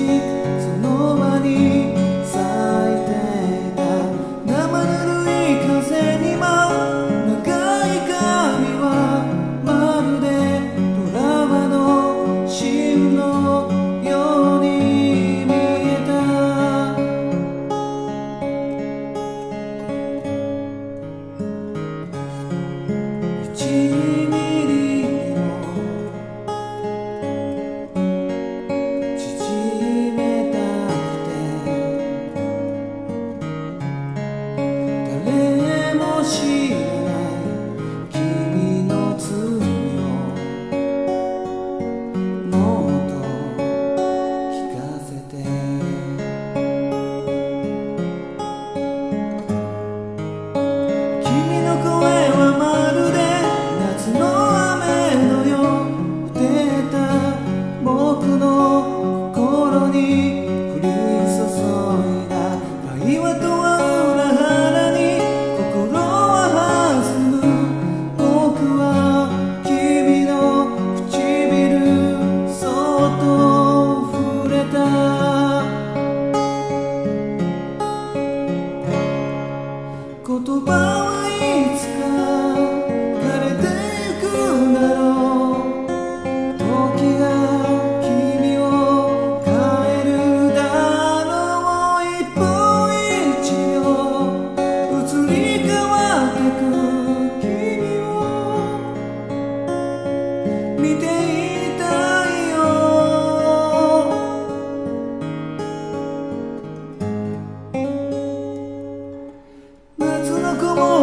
记。noite. 僕も